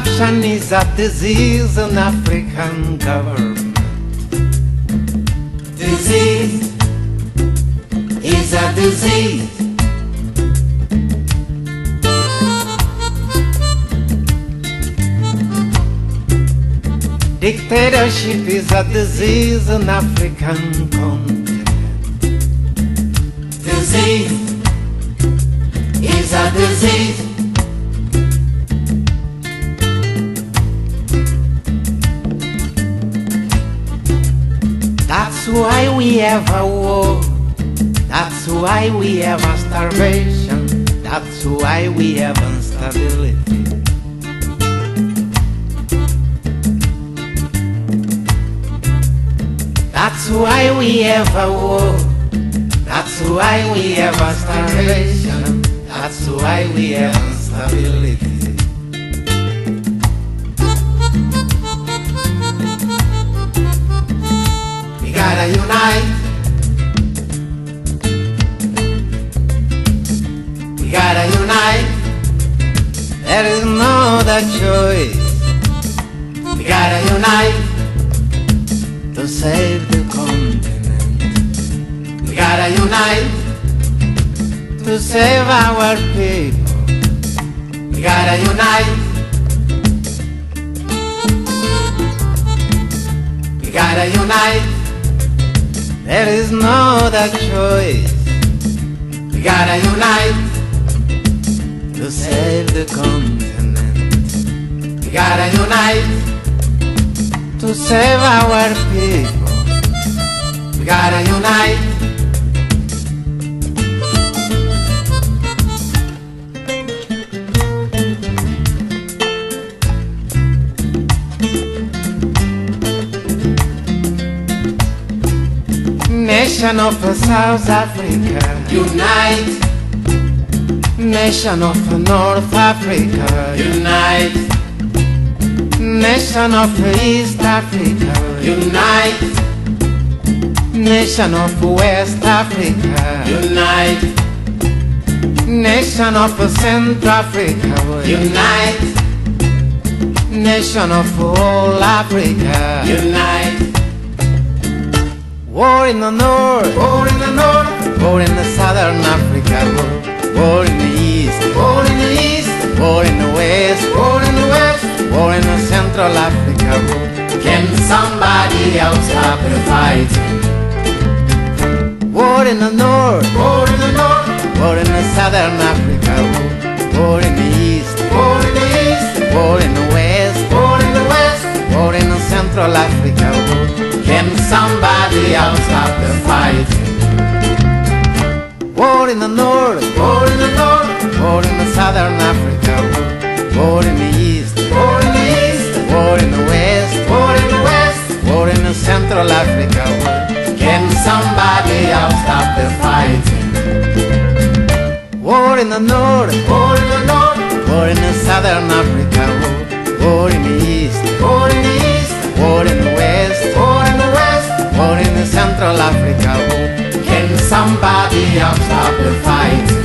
Starvation is a disease in African government. Disease is a disease. Dictatorship is a disease in African continent. Disease is a disease. Why we have a war. That's why we have a starvation. That's why we have instability. That's why we have a war. That's why we have a starvation. That's why we have instability. Gotta unite. We gotta unite. There is no other choice We gotta unite. to save the continent, We gotta unite. to save our people. We gotta unite. We gotta unite. There is no other choice We gotta unite. to save the continent, We gotta unite. to save our people. We gotta unite. Nation of South Africa, Unite. nation of North Africa, Unite. nation of East Africa, Unite. nation of West Africa, Unite. nation of Central Africa, Unite. nation of all Africa. Unite. War in the north, War in the north. war in the southern Africa, war, war in the east, War in the east. war in the west, War in the west. war in the central Africa, war. Can somebody else stop the fight? War in the north, War in the north. war in the southern Africa, war, war in else stop the fight? War in the north, War in the north. war in the southern Africa, war, in the east, War in the east. war in the west, War in the west. war in the central Africa. Can somebody else stop the fight? War in the north, War in the north. war in the southern Africa, else stop the fight?